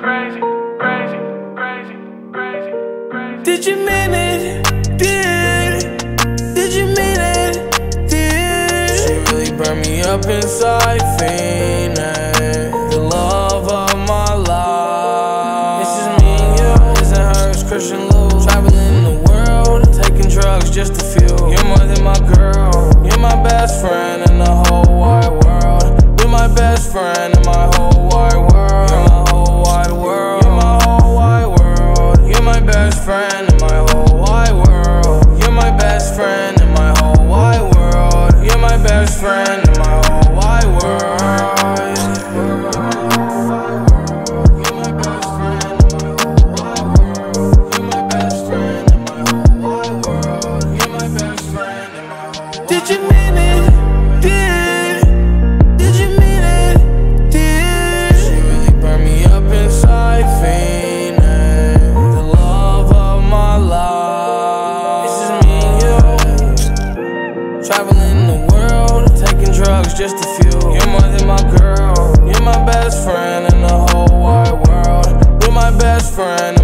crazy, crazy, crazy, crazy. Did you mean it? Did Did you mean it? Did She really burned me up inside, Phoenix. The love of my life This is me and you, isn't hers, Christian Lou Traveling the world, taking drugs just to Did you mean it? Did Did you mean it? Did She really burned me up inside, fiending. The love of my life. This is me and you. Traveling the world, taking drugs just to fuel. You're more than my girl. You're my best friend in the whole wide world. You're my best friend